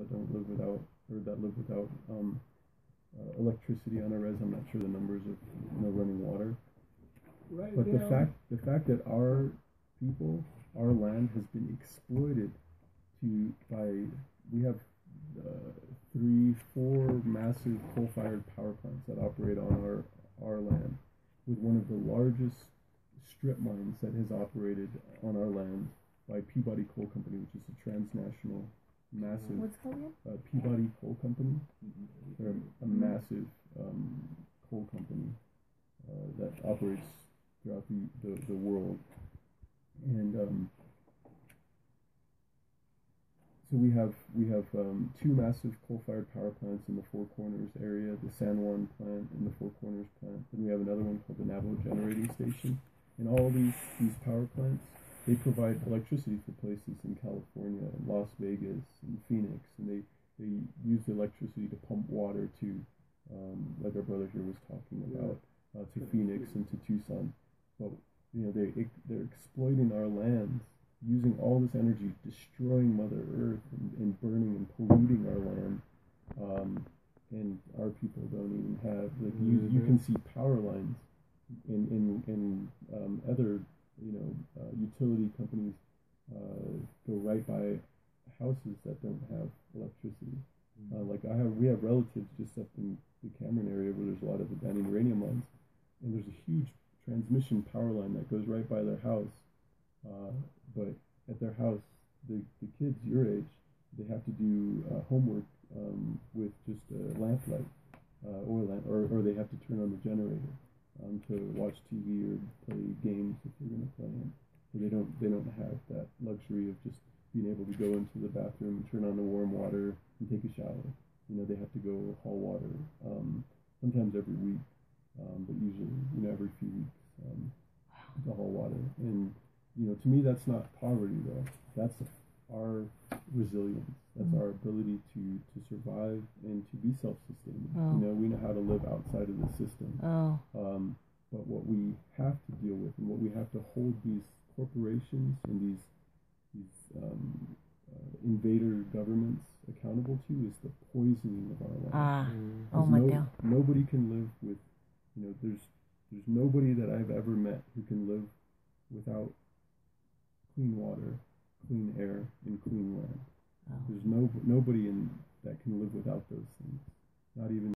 that don't live without or that live without um, uh, electricity on our res. I'm not sure the numbers of you know running water. Right But the fact the fact that our people, our land has been exploited to by we have uh, three, four massive coal-fired power plants that operate on our our land, with one of the largest strip mines that has operated on our land by Peabody Coal Company, which is a transnational, massive What's uh, Peabody Coal Company. Mm-hmm. They're a massive um, coal company uh, that operates throughout the, the, the world. And um, so we have we have um, two massive coal-fired power plants in the Four Corners area, the San Juan plant and the Four Corners plant. Then we have another one called the Navajo Generating Station. And all these these power plants they provide electricity for places in California and Las Vegas and Phoenix, and they they use the electricity to pump water to, um, like our brother here was talking about, uh, to Phoenix and to Tucson. But you know they they're exploiting our lands, using all this energy, destroying Mother Earth and, and burning and polluting our land. Um, and our people don't even have like you, you can see power lines in in, in um, other you know uh, utility companies uh, go right by houses that don't have electricity. Uh, like I have, we have relatives just up in the Cameron area where there's a lot of abandoned uranium mines, and there's a huge transmission power line that goes right by their house. Uh, but at their house, the, the kids your age, they have to do uh, homework um, with just a lamp light, uh, oil lamp, or, or they have to turn on the generator um, to watch TV or play games if they're going to play them. So they don't they don't have that luxury of just being able to go into the bathroom and turn on the warm water and take a shower. You know, they have to go haul water um, sometimes every week, um, but usually you know every few weeks um, to haul water. And you know, to me, that's not poverty though. That's our resilience. That's our ability to to survive and to be self-sustaining. Oh. You know, we know how to live outside of the system. Oh, Um, but what we have to deal with and what we have to hold these corporations and these these um, uh, invader governments accountable to is the poisoning of our land. ah, Mm. oh my no, God. Nobody can live with, you know, there's there's nobody that I've ever met who can live without clean water, clean air, and clean land. Oh. There's no nobody in that can live without those things. Not even